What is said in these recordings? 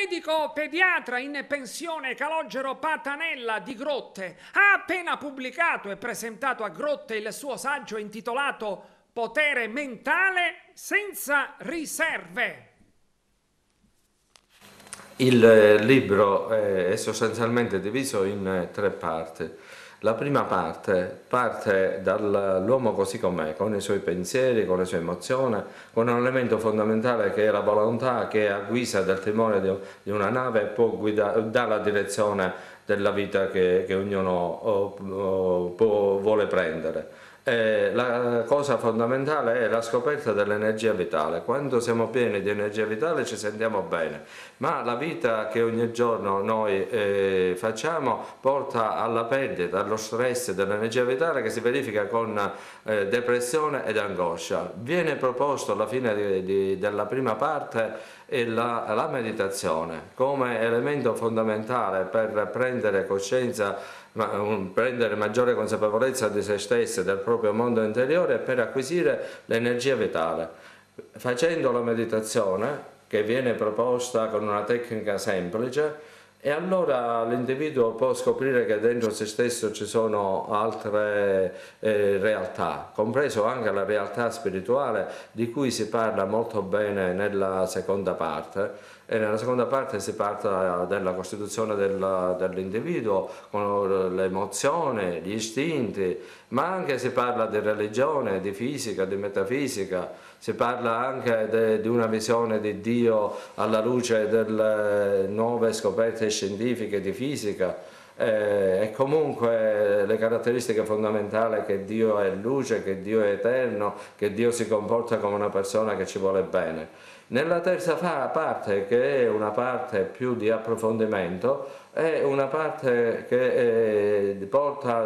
medico pediatra in pensione Calogero Patanella di Grotte ha appena pubblicato e presentato a Grotte il suo saggio intitolato Potere mentale senza riserve. Il eh, libro è sostanzialmente diviso in eh, tre parti. La prima parte parte dall'uomo così com'è, con i suoi pensieri, con le sue emozioni, con un elemento fondamentale che è la volontà che a guisa del timone di una nave può guidare, dà la direzione della vita che, che ognuno oh, oh, può, vuole prendere. Eh, la cosa fondamentale è la scoperta dell'energia vitale. Quando siamo pieni di energia vitale ci sentiamo bene, ma la vita che ogni giorno noi eh, facciamo porta alla perdita, allo stress dell'energia vitale che si verifica con eh, depressione ed angoscia. Viene proposto alla fine di, di, della prima parte la, la meditazione come elemento fondamentale per prendere coscienza ma, um, prendere maggiore consapevolezza di se stessi e del proprio mondo interiore per acquisire l'energia vitale. Facendo la meditazione, che viene proposta con una tecnica semplice, e allora l'individuo può scoprire che dentro se stesso ci sono altre eh, realtà, compreso anche la realtà spirituale di cui si parla molto bene nella seconda parte. E nella seconda parte si parla della costituzione dell'individuo con le emozioni, gli istinti, ma anche si parla di religione, di fisica, di metafisica, si parla anche di una visione di Dio alla luce delle nuove scoperte scientifiche di fisica eh, e comunque le caratteristiche fondamentali che Dio è luce, che Dio è eterno, che Dio si comporta come una persona che ci vuole bene. Nella terza parte, che è una parte più di approfondimento, è una parte che eh, porta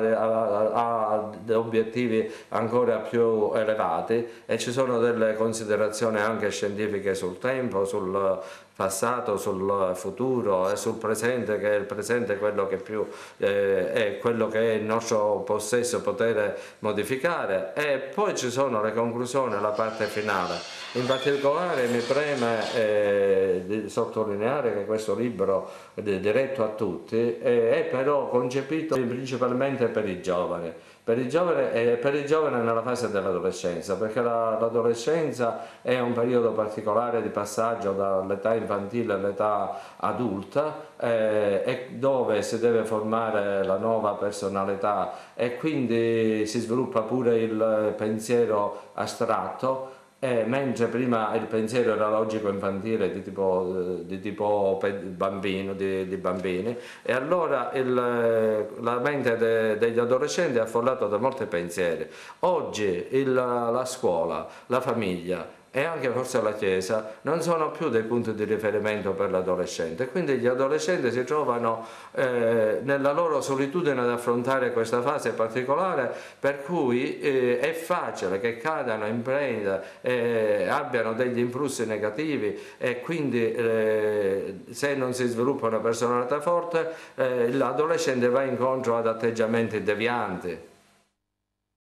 ad obiettivi ancora più elevati e ci sono delle considerazioni anche scientifiche sul tempo, sul passato, sul futuro e sul presente, che il presente è quello che più eh, è quello che è il nostro possesso poter modificare e poi ci sono le conclusioni, la parte finale. In particolare mi preme eh, sottolineare che questo libro è diretto a tutti è però concepito principalmente per i giovani per il giovane, eh, per il giovane nella fase dell'adolescenza, perché l'adolescenza è un periodo particolare di passaggio dall'età infantile all'età adulta, eh, dove si deve formare la nuova personalità e quindi si sviluppa pure il pensiero astratto eh, mentre prima il pensiero era logico infantile di tipo, eh, di tipo bambino, di, di, bambini, e allora il, la mente de, degli adolescenti è affollata da molti pensieri. Oggi il, la scuola, la famiglia, e anche forse la Chiesa non sono più dei punti di riferimento per l'adolescente, quindi gli adolescenti si trovano eh, nella loro solitudine ad affrontare questa fase particolare per cui eh, è facile che cadano in preda, eh, abbiano degli influssi negativi e quindi eh, se non si sviluppa una personalità forte eh, l'adolescente va incontro ad atteggiamenti devianti.